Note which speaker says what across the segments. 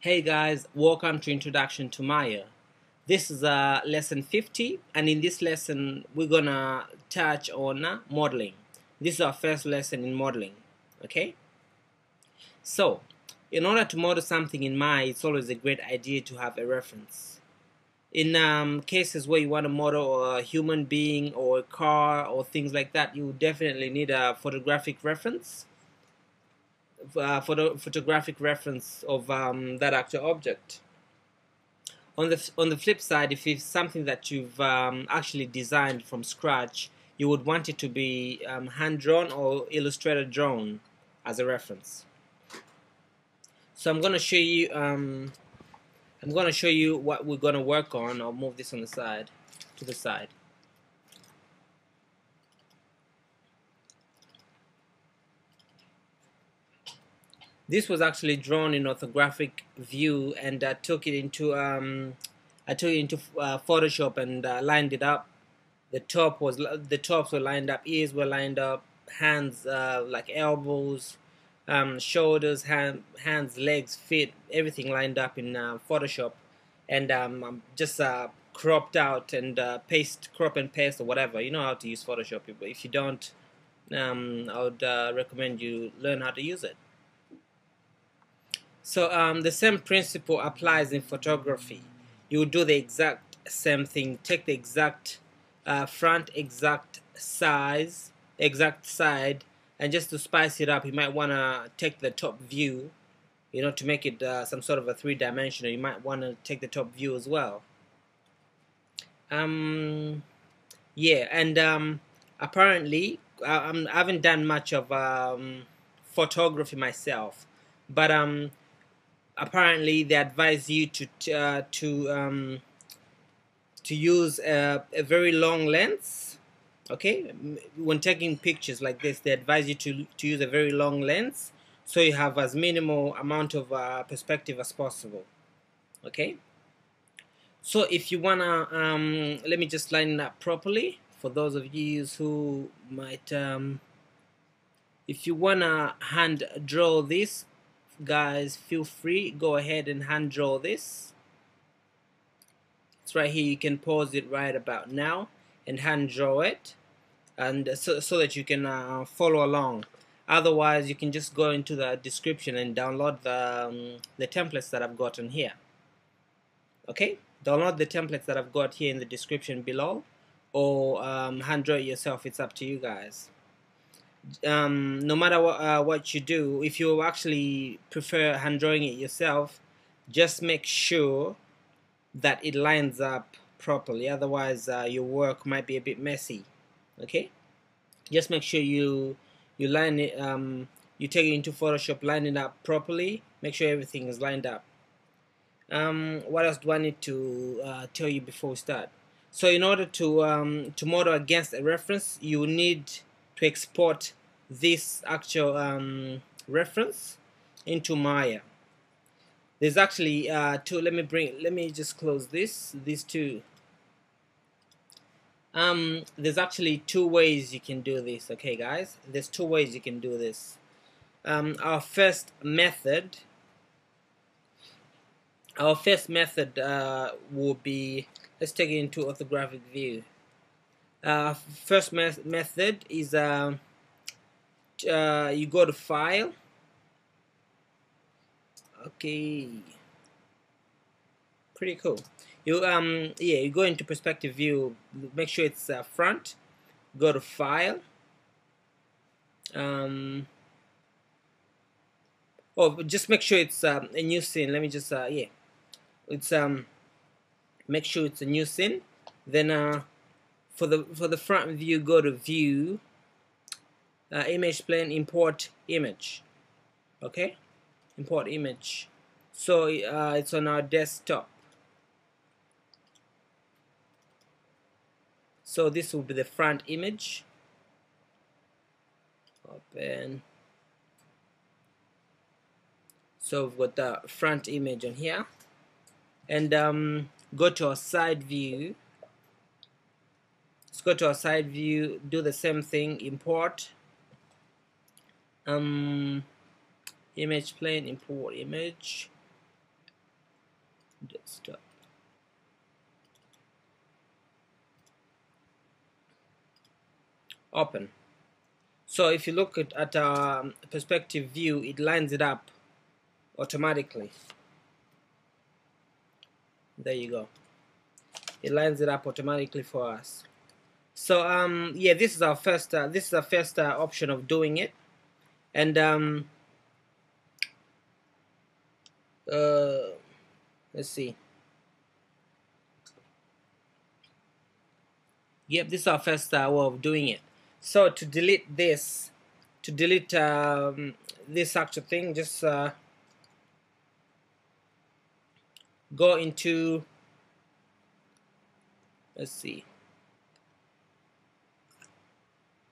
Speaker 1: Hey guys, welcome to Introduction to Maya. This is uh, lesson 50 and in this lesson we're gonna touch on uh, modeling. This is our first lesson in modeling, okay? So, in order to model something in Maya, it's always a great idea to have a reference. In um, cases where you want to model a human being or a car or things like that, you definitely need a photographic reference uh, photo, photographic reference of um, that actual object. On the on the flip side, if it's something that you've um, actually designed from scratch, you would want it to be um, hand drawn or illustrator drawn as a reference. So I'm going to show you. Um, I'm going to show you what we're going to work on. I'll move this on the side to the side. This was actually drawn in orthographic view, and I took it into um, I took it into uh, Photoshop and uh, lined it up. The top was the tops were lined up, ears were lined up, hands uh, like elbows, um, shoulders, hand, hands, legs, feet, everything lined up in uh, Photoshop, and um, just uh, cropped out and uh, paste, crop and paste or whatever. You know how to use Photoshop, if you don't, um, I would recommend you learn how to use it. So um, the same principle applies in photography. You do the exact same thing. Take the exact uh, front, exact size, exact side, and just to spice it up, you might want to take the top view, you know, to make it uh, some sort of a three-dimensional. You might want to take the top view as well. Um, yeah, and um, apparently, I, I haven't done much of um, photography myself, but um, apparently they advise you to uh, to um, to use a, a, very long lens okay? When taking pictures like this they advise you to, to use a very long lens so you have as minimal amount of uh, perspective as possible okay? So if you wanna um, let me just line up properly for those of you who might um, if you wanna hand draw this guys feel free go ahead and hand draw this. It's right here you can pause it right about now and hand draw it. And so, so that you can uh, follow along. Otherwise you can just go into the description and download the, um, the templates that I've gotten here. Okay? Download the templates that I've got here in the description below. Or um, hand draw it yourself. It's up to you guys um, no matter what, uh, what you do, if you actually prefer hand drawing it yourself, just make sure that it lines up properly. Otherwise, uh, your work might be a bit messy. Okay, just make sure you you line it. Um, you take it into Photoshop, line it up properly. Make sure everything is lined up. Um, what else do I need to uh, tell you before we start? So, in order to um, to model against a reference, you need to export this actual um, reference into Maya. There's actually uh, two. Let me bring. Let me just close this. These two. Um, there's actually two ways you can do this. Okay, guys. There's two ways you can do this. Um, our first method. Our first method uh, will be. Let's take it into orthographic view. Uh, first me method is uh, uh, you go to file. Okay. Pretty cool. You um yeah you go into perspective view. Make sure it's uh, front. Go to file. Um oh just make sure it's um, a new scene. Let me just uh yeah. It's um make sure it's a new scene. Then uh for the for the front view go to view uh, image plane import image. Okay? Import image. So uh, it's on our desktop. So this will be the front image. Open. So we've got the front image on here. And um, go to our side view. Let's go to our side view do the same thing import um image plane import image. Desktop. Open. So if you look at, at a perspective view it lines it up automatically. There you go. It lines it up automatically for us. So um yeah this is our first uh, this is our first uh, option of doing it and um uh let's see. Yep this is our first uh, way of doing it. So to delete this to delete um, this actual thing just uh, go into let's see.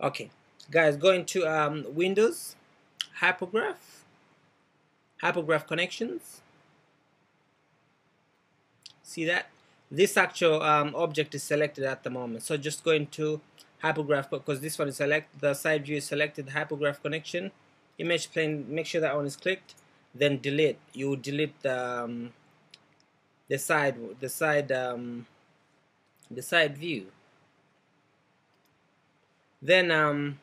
Speaker 1: Okay guys go into um, Windows hypergraph hypergraph connections. See that? This actual um, object is selected at the moment. So just go into hypergraph because this one is select the side view is selected hypergraph connection. Image plane make sure that one is clicked then delete. You delete the um, the side the side um, the side view. Then um,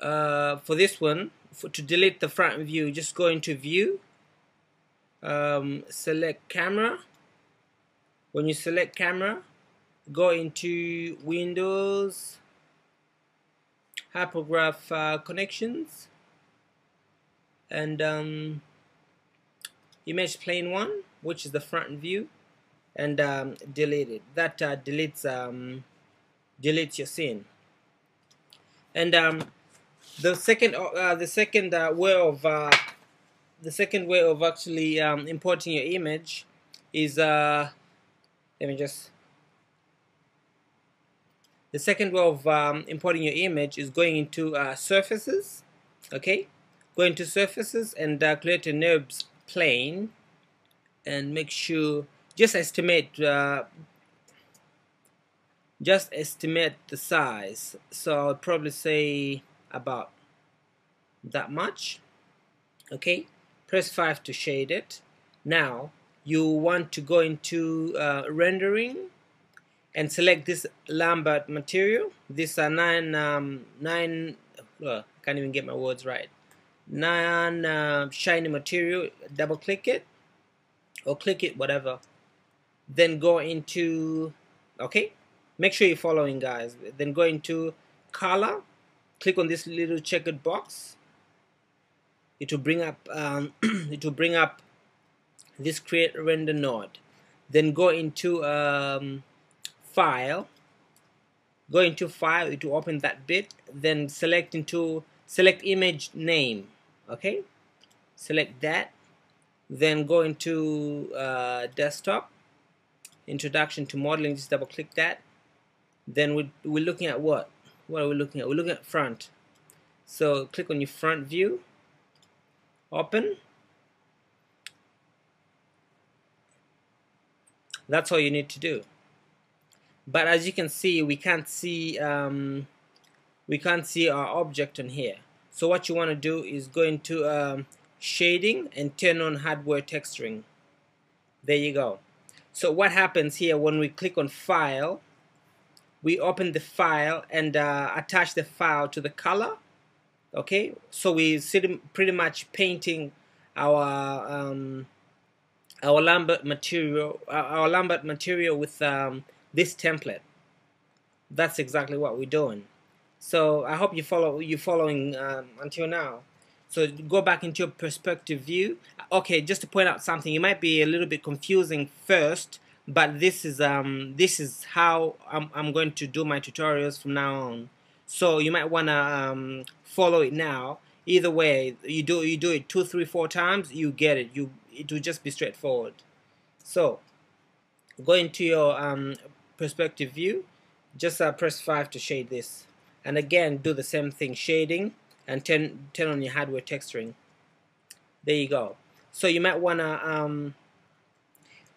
Speaker 1: uh, for this one for, to delete the front view just go into view um, select camera. When you select camera go into Windows hypergraph uh, connections and um, image plane one which is the front view and um, delete it. That uh, deletes um, deletes your scene. And um, the second uh, the second uh, way of uh, the second way of actually um, importing your image is uh, let me just the second way of um, importing your image is going into uh, surfaces okay? Go into surfaces and uh, create a NURBS plane and make sure just estimate uh, just estimate the size. So I'll probably say about that much. Okay press 5 to shade it. Now you want to go into uh, rendering and select this Lambert material. This uh, 9 um, 9 uh, can't even get my words right. Nine uh, shiny material double click it or click it whatever. Then go into okay make sure you're following guys. Then go into color click on this little checkered box. It will bring up um, it will bring up this create render node. Then go into um, file. Go into file it will open that bit. Then select into select image name okay? Select that. Then go into uh, desktop. Introduction to modeling just double click that. Then we, we're looking at what what are we looking at? We're looking at front. So click on your front view. Open. That's all you need to do. But as you can see we can't see um, we can't see our object on here. So what you want to do is go into um, shading and turn on hardware texturing. There you go. So what happens here when we click on file, we open the file and uh, attach the file to the color. Okay, so we pretty much painting our um, our Lambert material, our Lambert material with um, this template. That's exactly what we're doing. So I hope you follow you following um, until now. So go back into your perspective view. Okay, just to point out something, it might be a little bit confusing first, but this is um this is how I'm I'm going to do my tutorials from now on. So you might wanna um, follow it now. Either way, you do you do it two, three, four times, you get it. You it will just be straightforward. So go into your um, perspective view. Just uh, press five to shade this and again do the same thing shading and turn turn on your hardware texturing there you go so you might wanna um,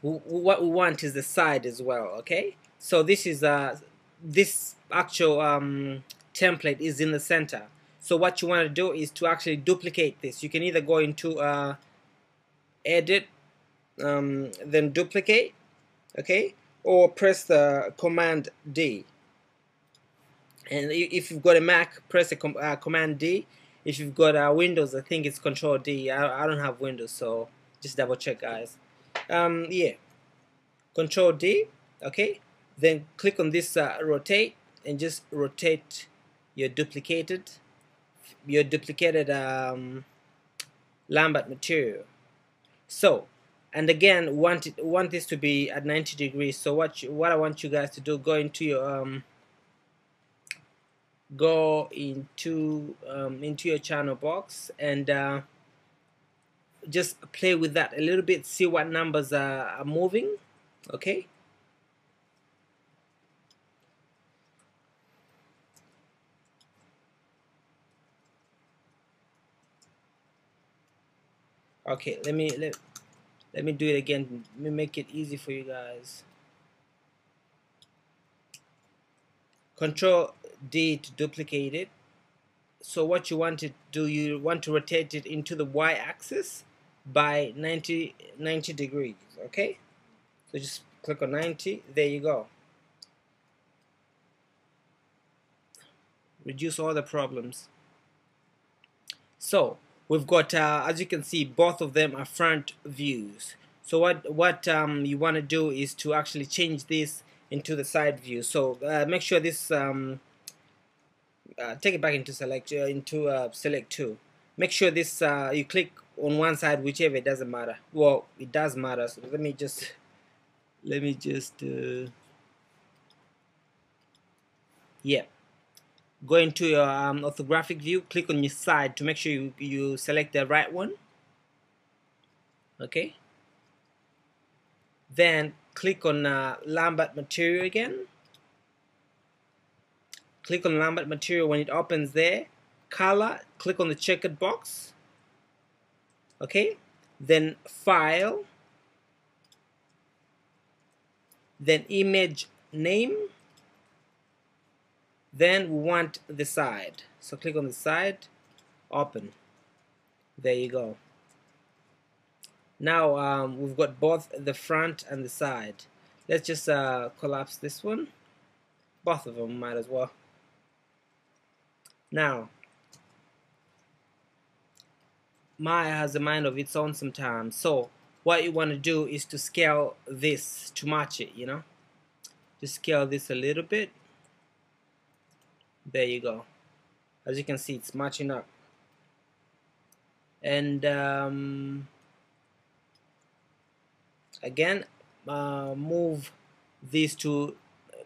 Speaker 1: what we want is the side as well okay? So this is uh this actual um, template is in the center. So what you want to do is to actually duplicate this. You can either go into uh, edit um, then duplicate okay? Or press the command D. And if you've got a Mac press a com uh, command D. If you've got uh, Windows I think it's control D. I, I don't have Windows so just double check guys um, yeah. Control D okay? Then click on this uh, rotate and just rotate your duplicated your duplicated um, Lambert material. So and again want it, want this to be at 90 degrees. So what you, what I want you guys to do go into your um, go into um, into your channel box and uh, just play with that a little bit see what numbers are, are moving okay? Okay let me let, let me do it again. Let me make it easy for you guys. Control D to duplicate it. So what you want to do you want to rotate it into the y-axis by 90 90 degrees okay? So just click on 90 there you go. Reduce all the problems. So we've got uh, as you can see both of them are front views. So what what um, you want to do is to actually change this into the side view. So uh, make sure this um, uh, take it back into select uh, into uh, select 2 make sure this uh, you click on one side whichever it doesn't matter. Well it does matter so let me just let me just uh, yeah. Go into your um, orthographic view click on your side to make sure you, you select the right one. Okay. Then click on uh, Lambert material again. Click on Lambert material. When it opens there color click on the checkered box okay? Then file. Then image name. Then we want the side. So click on the side. Open. There you go. Now um, we've got both the front and the side. Let's just uh, collapse this one. Both of them might as well. Now Maya has a mind of its own sometimes. So what you want to do is to scale this to match it you know? Just scale this a little bit. There you go. As you can see it's matching up. And um, again uh, move these to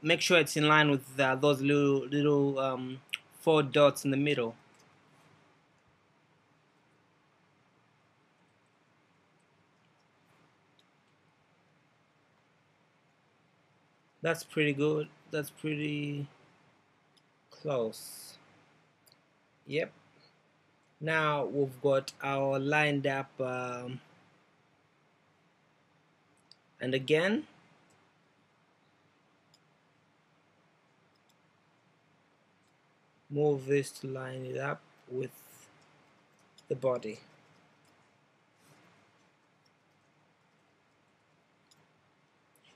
Speaker 1: make sure it's in line with uh, those little little um, four dots in the middle that's pretty good. That's pretty close. Yep. Now we've got our lined up um, and again. Move this to line it up with the body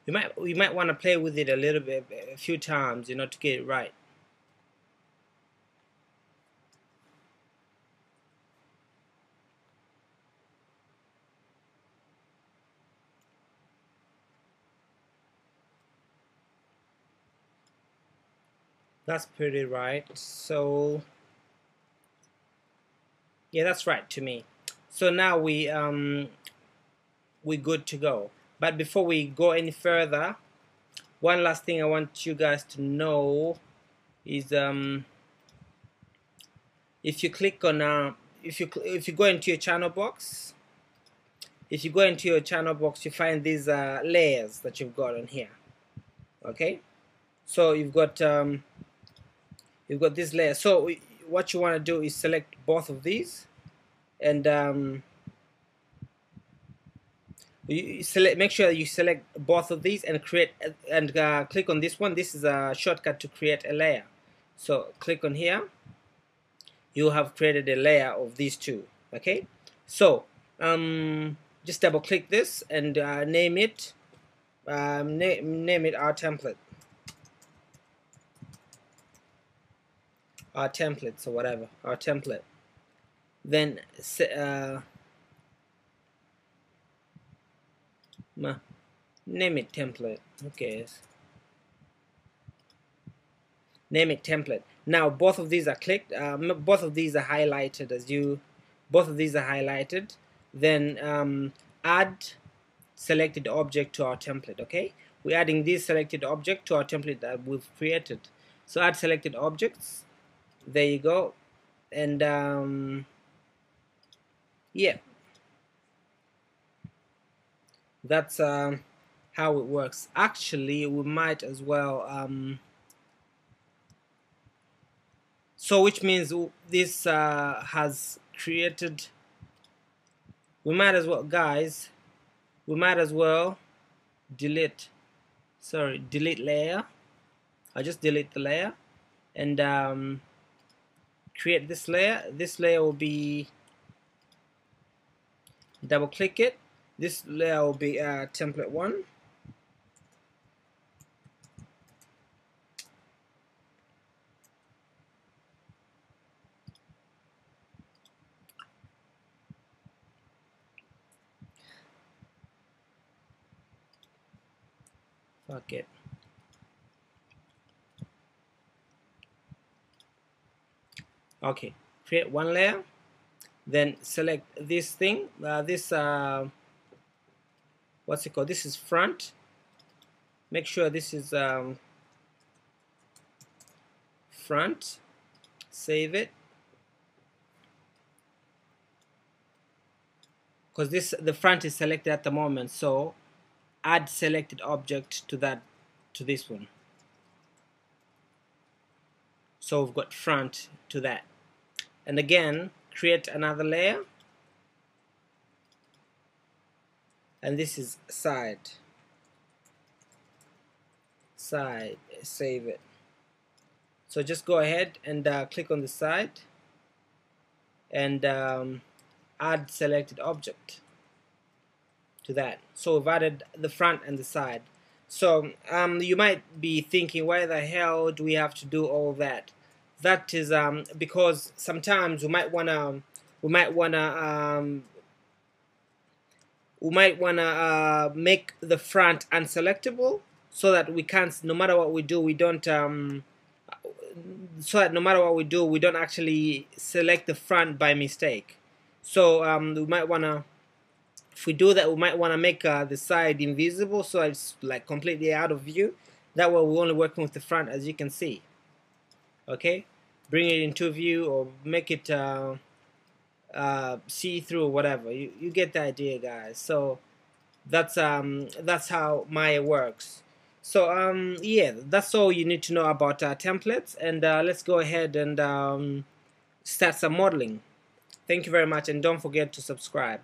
Speaker 1: you might you might want to play with it a little bit a few times you know to get it right. That's pretty right so yeah that's right to me. So now we um we good to go but before we go any further, one last thing I want you guys to know is um, if you click on uh, if you if you go into your channel box, if you go into your channel box, you find these uh, layers that you've got on here. Okay, so you've got um, you've got this layer. So what you want to do is select both of these and um, you select make sure you select both of these and create and uh, click on this one. This is a shortcut to create a layer. So click on here. You have created a layer of these two. Okay? So um, just double click this and uh, name it um, na name it our template. Our templates or whatever. Our template. Then uh, name it template. Okay. Name it template. Now both of these are clicked um, both of these are highlighted as you both of these are highlighted. Then um, add selected object to our template okay? We're adding this selected object to our template that we've created. So add selected objects. There you go. And um, yeah that's um, how it works. Actually we might as well um, so which means this uh, has created we might as well guys we might as well delete sorry delete layer. I just delete the layer and um, create this layer. This layer will be double click it this layer will be uh, template 1 fuck it. Okay create one layer then select this thing uh, this uh, what's it called? This is front. Make sure this is um, front. Save it. Because this the front is selected at the moment so add selected object to that to this one. So we've got front to that. And again create another layer and this is side. Side. Save it. So just go ahead and uh, click on the side. And um, add selected object to that. So we've added the front and the side. So um, you might be thinking why the hell do we have to do all that? That is um, because sometimes we might wanna we might wanna um, we might wanna uh, make the front unselectable so that we can't no matter what we do we don't um, so that no matter what we do we don't actually select the front by mistake. So um, we might wanna if we do that we might want to make uh, the side invisible so it's like completely out of view. That way we're only working with the front as you can see. Okay? Bring it into view or make it uh, uh, see-through whatever. You, you get the idea guys. So that's um that's how Maya works. So um yeah that's all you need to know about uh, templates. And uh, let's go ahead and um, start some modeling. Thank you very much and don't forget to subscribe